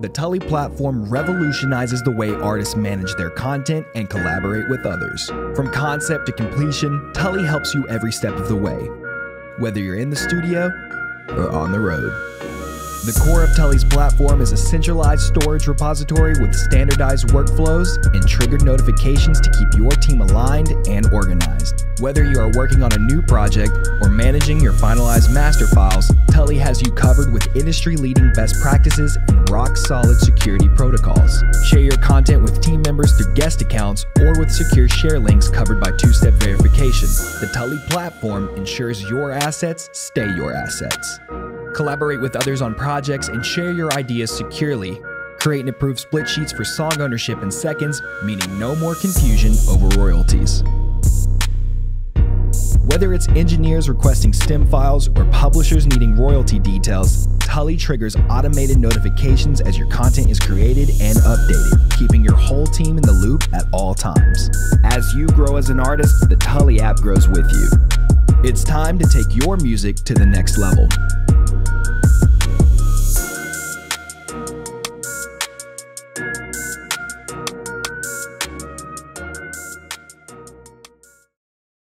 The Tully platform revolutionizes the way artists manage their content and collaborate with others. From concept to completion, Tully helps you every step of the way, whether you're in the studio or on the road. The core of Tully's platform is a centralized storage repository with standardized workflows and triggered notifications to keep your team aligned and organized. Whether you are working on a new project or managing your finalized master files, Tully has you covered with industry leading best practices and rock solid security protocols. Share your content with team members through guest accounts or with secure share links covered by two step verification. The Tully platform ensures your assets stay your assets. Collaborate with others on projects and share your ideas securely. Create and approve split sheets for song ownership in seconds, meaning no more confusion over royalties. Whether it's engineers requesting stem files or publishers needing royalty details, Tully triggers automated notifications as your content is created and updated, keeping your whole team in the loop at all times. As you grow as an artist, the Tully app grows with you. It's time to take your music to the next level.